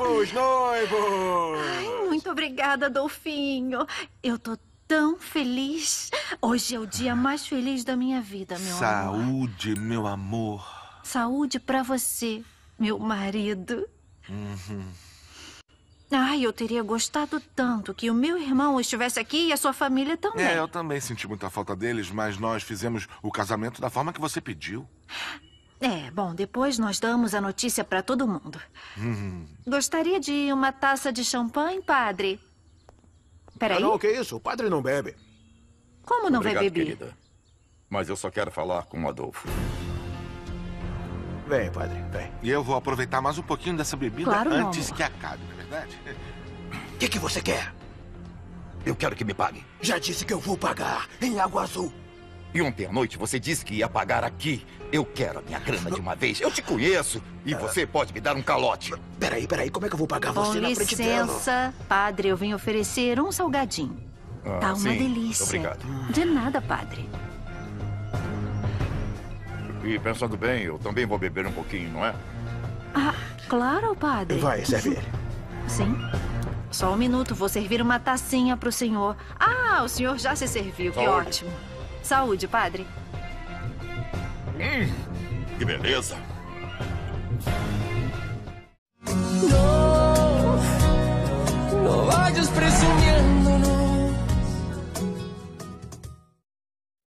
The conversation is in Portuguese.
Os noivos! Ai, muito obrigada, Dolfinho. Eu tô tão feliz. Hoje é o dia mais feliz da minha vida, meu amor. Saúde, meu amor. Saúde pra você, meu marido. Uhum. Ai, eu teria gostado tanto que o meu irmão estivesse aqui e a sua família também. É, eu também senti muita falta deles, mas nós fizemos o casamento da forma que você pediu. É, bom, depois nós damos a notícia pra todo mundo. Uhum. Gostaria de uma taça de champanhe, padre? Peraí, Ah, não, que isso? O padre não bebe. como não Obrigado, vai beber? querida. Mas eu só quero falar com o Adolfo. Vem, padre, vem. E eu vou aproveitar mais um pouquinho dessa bebida Claro, antes que acabe, não é verdade? O que, que você quer? Eu quero que me pague. Já disse que eu vou pagar em Água Azul. E ontem à noite você disse que ia pagar aqui. Eu quero a minha grana de uma vez. Eu te conheço e você pode me dar um calote. Peraí, peraí, como é que eu vou pagar Com você na frente dela? licença, padre, eu vim oferecer um salgadinho. Ah, Tá uma sim, delícia. Obrigado. De nada, padre. E pensando bem, eu também vou beber um pouquinho, não é? Ah, claro, padre. Vai, serve ele. Sim. Só um minuto, vou servir uma tacinha pro senhor. Ah, o senhor já se serviu, que Saúde. ótimo. Saúde, padre. Que beleza.